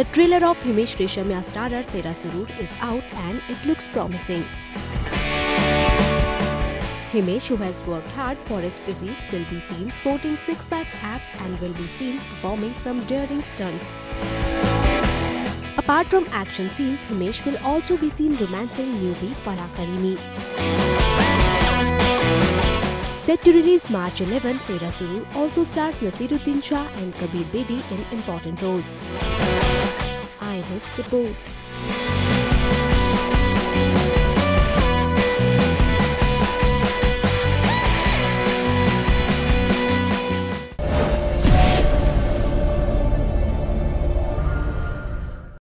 The trailer of Himesh Reshammiya starrer Tera Surroor is out and it looks promising. Himesh, who has worked hard for his physique, will be seen sporting six-pack abs and will be seen performing some daring stunts. Apart from action scenes, Himesh will also be seen romancing newbie Farah Karimi. Set to release March 11, Tera Surroor also stars Naseeruddin Shah and Kabir Bedi in important roles. Iris Report